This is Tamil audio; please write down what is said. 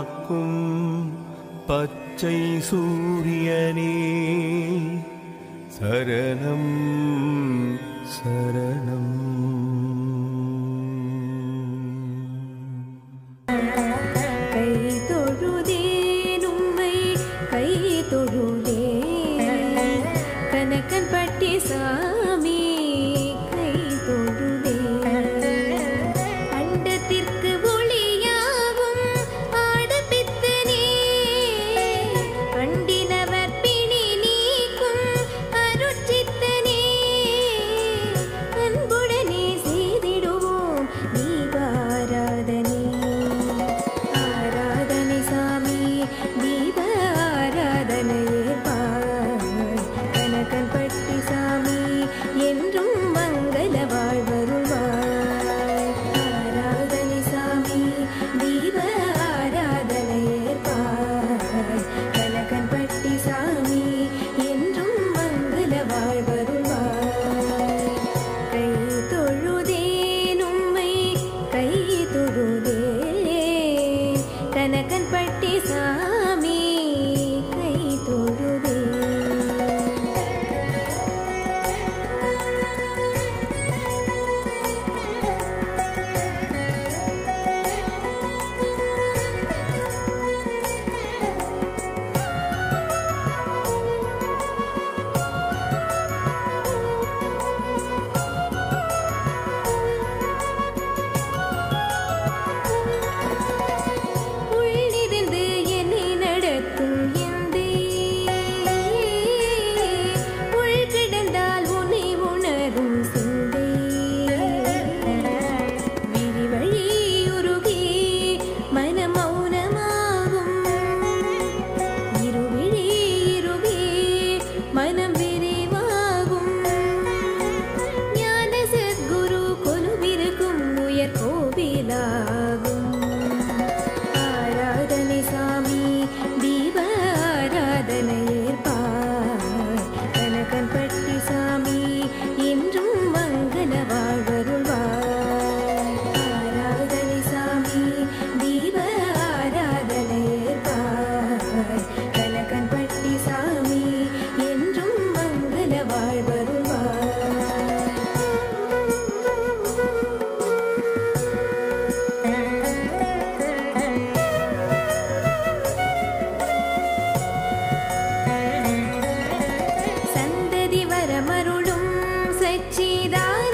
காக்கும் பச்சை சூரியனே. சரணம் சரணம். புகழச்சிதா